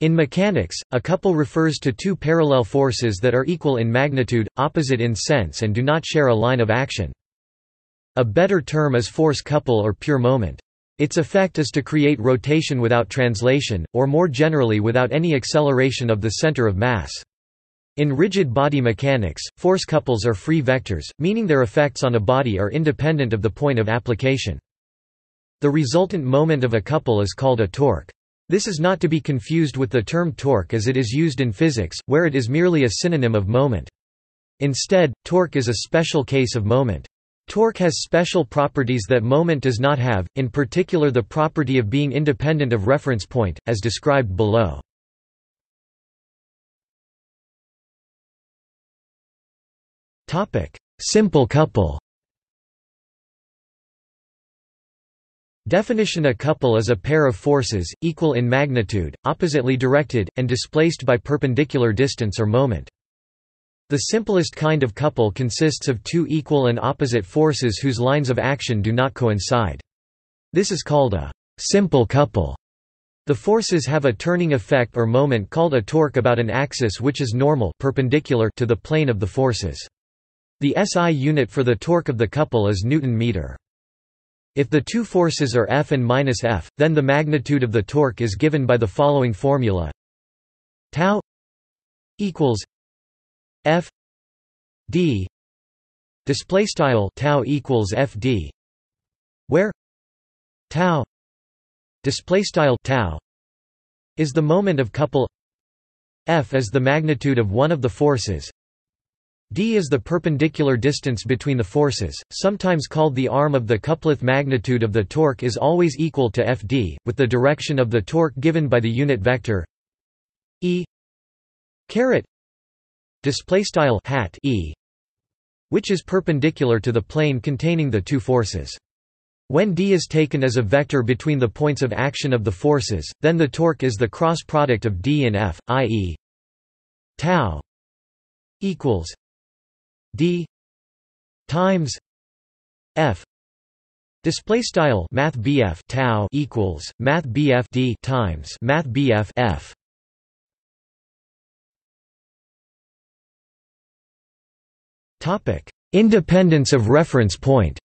In mechanics, a couple refers to two parallel forces that are equal in magnitude, opposite in sense and do not share a line of action. A better term is force couple or pure moment. Its effect is to create rotation without translation, or more generally without any acceleration of the center of mass. In rigid body mechanics, force couples are free vectors, meaning their effects on a body are independent of the point of application. The resultant moment of a couple is called a torque. This is not to be confused with the term torque as it is used in physics, where it is merely a synonym of moment. Instead, torque is a special case of moment. Torque has special properties that moment does not have, in particular the property of being independent of reference point, as described below. Simple couple Definition A couple is a pair of forces, equal in magnitude, oppositely directed, and displaced by perpendicular distance or moment. The simplest kind of couple consists of two equal and opposite forces whose lines of action do not coincide. This is called a simple couple. The forces have a turning effect or moment called a torque about an axis which is normal perpendicular to the plane of the forces. The SI unit for the torque of the couple is Newton meter. If the two forces are F and minus F, then the magnitude of the torque is given by the following formula: tau equals F d. Display style tau equals FD where tau display style tau is the moment of couple F is the magnitude of one of the forces d is the perpendicular distance between the forces, sometimes called the arm of the couplet magnitude of the torque is always equal to fd, with the direction of the torque given by the unit vector e caret displaystyle hat e which is perpendicular to the plane containing the two forces. When d is taken as a vector between the points of action of the forces, then the torque is the cross product of d and f, i.e. tau equals d times f display style math bf tau equals math bf d times math bf f. Topic independence of reference point.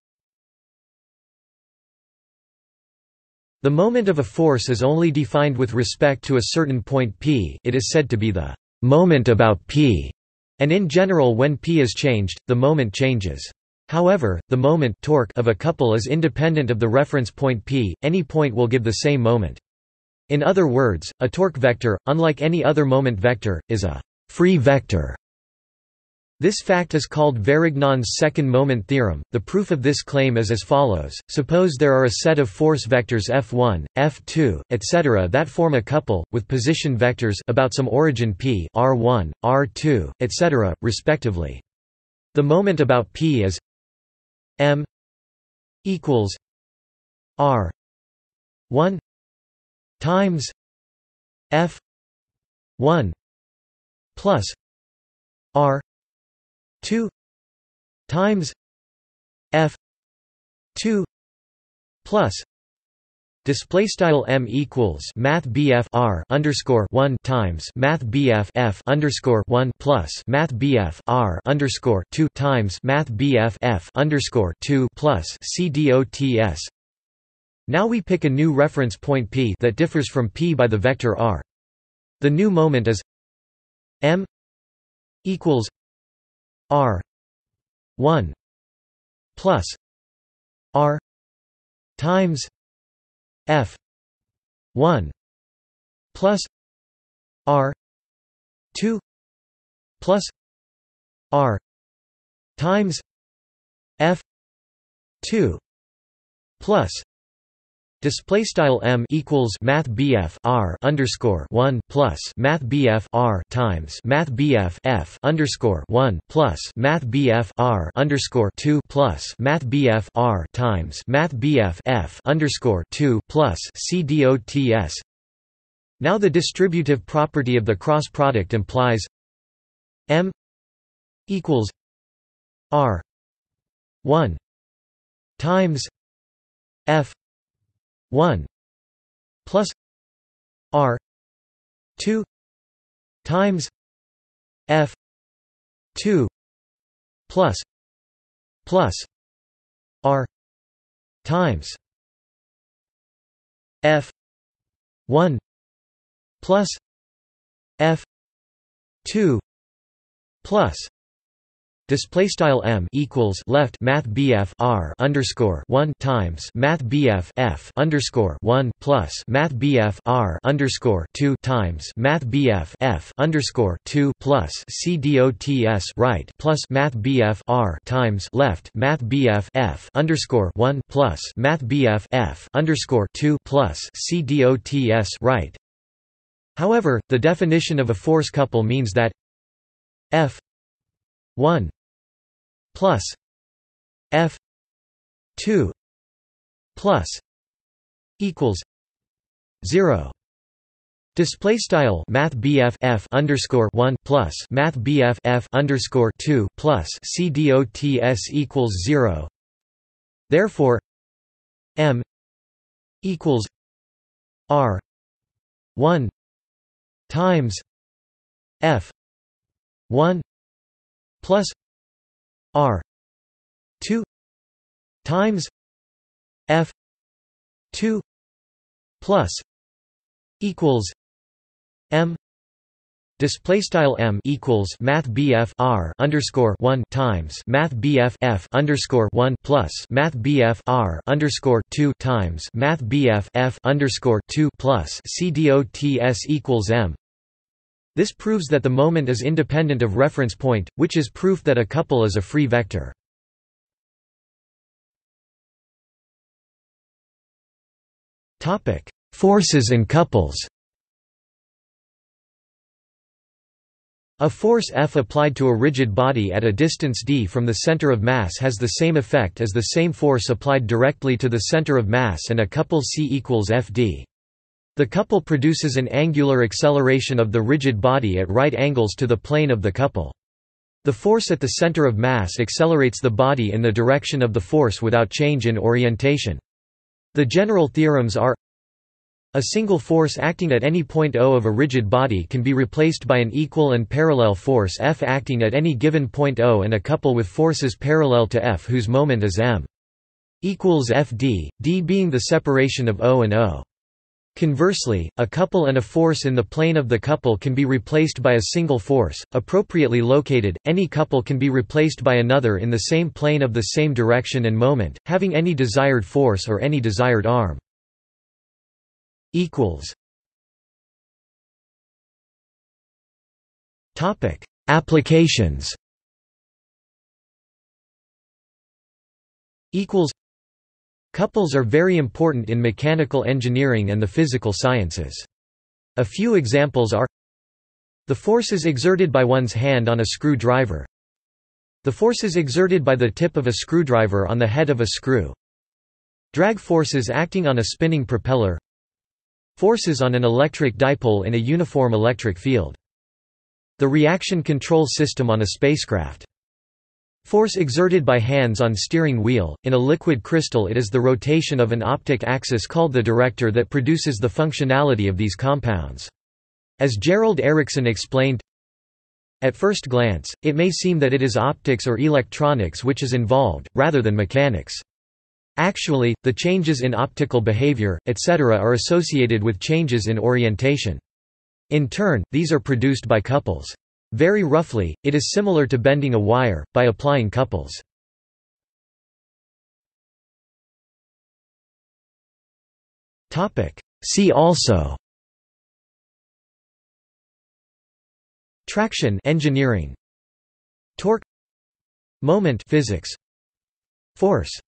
The moment of a force is only defined with respect to a certain point p. It is said to be the moment about p and in general when p is changed, the moment changes. However, the moment torque of a couple is independent of the reference point p, any point will give the same moment. In other words, a torque vector, unlike any other moment vector, is a free vector. This fact is called Varignon's second moment theorem. The proof of this claim is as follows. Suppose there are a set of force vectors f1, f2, etc. that form a couple with position vectors about some origin p, r1, r2, etc., respectively. The moment about p is m equals r 1 times f 1 plus r 2 times f 2 plus Display style m equals math bf r underscore one times math bf f underscore one plus math bf r underscore two times math bf f underscore two plus c dots. Now we pick a new reference point p that differs from p by the vector r. The new moment is m equals R one plus R times F one plus R two plus R times F two plus Display style m equals math bf r underscore one plus math bf r times math bf f underscore one plus math bf r underscore two plus math bf r times math bf f underscore two plus c dots. Now the distributive property of the cross product implies m equals r one times f 1 plus r 2 times F 2 plus plus R times F 1 plus F 2 plus Display style m equals left math bf r underscore one times math bf f underscore one plus math bf r underscore two times math bf f underscore two plus c dots right plus math bf r times left math bf f underscore one plus math bf f underscore two plus c dots right. However, the definition of a force couple means that f 1 plus F two plus equals zero Display style Math F underscore one plus Math F underscore two plus C dots equals zero. Therefore, M equals R one times F one plus R. two times F two plus equals M. Display style M equals Math BF R underscore one times Math BF F underscore one plus Math BF R underscore two times Math BF F underscore two plus CDOTS equals M this proves that the moment is independent of reference point, which is proof that a couple is a free vector. Forces and couples A force F applied to a rigid body at a distance d from the center of mass has the same effect as the same force applied directly to the center of mass and a couple C equals Fd. The couple produces an angular acceleration of the rigid body at right angles to the plane of the couple. The force at the center of mass accelerates the body in the direction of the force without change in orientation. The general theorems are a single force acting at any point O of a rigid body can be replaced by an equal and parallel force F acting at any given point O and a couple with forces parallel to F whose moment is m equals Fd, d being the separation of O and O. Conversely, a couple and a force in the plane of the couple can be replaced by a single force, appropriately located. Any couple can be replaced by another in the same plane of the same direction and moment, having any desired force or any desired arm. Applications. Equals Couples are very important in mechanical engineering and the physical sciences. A few examples are the forces exerted by one's hand on a screwdriver, the forces exerted by the tip of a screwdriver on the head of a screw, drag forces acting on a spinning propeller, forces on an electric dipole in a uniform electric field. The reaction control system on a spacecraft. Force exerted by hands on steering wheel. In a liquid crystal it is the rotation of an optic axis called the director that produces the functionality of these compounds. As Jerald Ericksen explained, at first glance, it may seem that it is optics or electronics which is involved, rather than mechanics. Actually, the changes in optical behavior, etc. are associated with changes in orientation. In turn, these are produced by couples. Very roughly, it is similar to bending a wire, by applying couples. See also. Traction engineering. Torque. Moment physics. Force